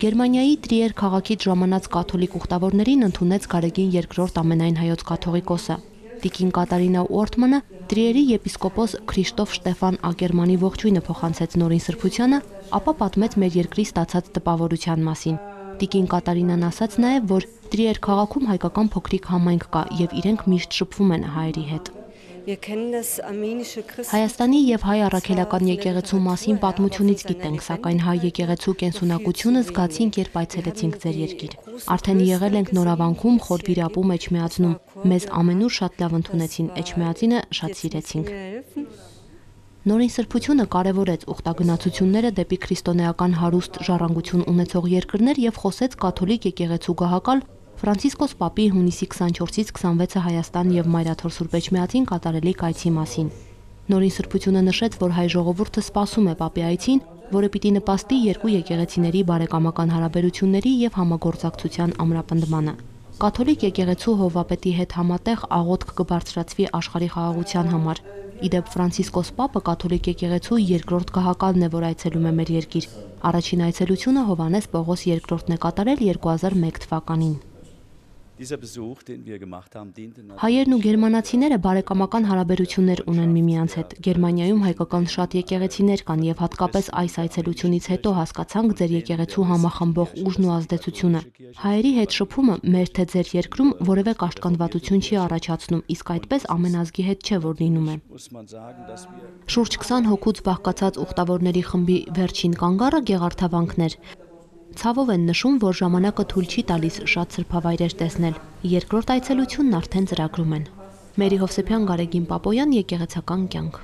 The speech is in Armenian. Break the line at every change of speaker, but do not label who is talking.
Գերմանիայի Տրիեր քաղաքից ժամանած կաթոլիկ ուխտավորներին ընդունեց Գարեգին II ամենայն հայոց կաթողիկոսը։ Տիկին Կատարինա Օրտմանը Տրիերի եպիսկոպոս Քրիստոֆ Շտեֆան Ագերմանի ողջույնը փոխանցեց նորին սրբությանը, ապա պատմեց մեր երկրի ստացած տպավորության մասին։ Տիկին Կատարինան ասաց նաև, որ Տրիեր քաղաքում հայկական փոքրիկ համայնք կա եւ իրենք միշտ շփվում են հայերի հետ։ Հայաստանի եւ հայ առաքելական եկեղեցու մասին պատմությունից գիտենք, սակայն հայ եկեղեցու կենսունակությունը զգացինք, երբ այցելեցինք ձեր երկիր։ Արդեն եղել ենք Նորավանքում, Խորբիրապում, Էջմիածնում։ Մեզ ամենուր շատ լավ ընդունեցին, Էջմիածինը շատ սիրեցինք։ Նորին սրբությունը կարևորեց ուխտագնացությունները դեպի քրիստոնեական հարուստ ժառանգություն ունեցող երկրներ եւ խոսեց կաթոլիկ եկեղեցու գահակալ Ֆրանցիսկոս Պապի հունիսի 24-ից 26-ը Հայաստան եւ Մայրաթոր Սուրբ Էջմիածին կատարելի կայցի մասին։ Նորին սրբությունը նշեց, որ հայ ժողովուրդը սպասում է Պապի այցին, որը պիտի նպաստի երկու եկեղեցիների բարեկամական հարաբերությունների եւ համագործակցության ամրապնդմանը։ Կաթոլիկ եկեղեցու հովվապետի հետ համատեղ աղոթք կբարձրացվի աշխարհի խաղաղության համար։ Իդեպ Ֆրանցիսկոս Պապը կաթոլիկ եկեղեցու երկրորդ գահակալն է, որ այցելում է մեր երկիր։ Առաջին այցելությունը Հովանես Պողոս II-ն է կատարել 2001 թվականին։ Հայերն ու գերմանացիները բարեկամական հարաբերություններ ունեն միմյանց հետ։ Գերմանիայում հայկական շատ եկեղեցիներ կան եւ հատկապես այս այցելությունից հետո հասկացանք ձեր եկեղեցու համախմբող ուժն ու ազդեցությունը։ Հայերի հետ շփումը մեր թե ձեր երկրում որևէ կաշկանդվածություն չի առաջացնում, իսկ այդպես ամեն ազգի հետ չէ որ լինում է։ Շուրջ 20 հոգուց բաղկացած ուխտավորների խմբի վերջին կանգառը Գեղարթավանքներ Ցավով են նշում, որ ժամանակը թույլ չի տալիս շատ սրբավայրեր տեսնել։ Երկրորդ այցելությունն արդեն ծրագրում են։ Մերի Հովսեփյան, Գարեգին Պապոյան, եկեղեցական կյանք։